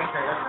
30 gracias.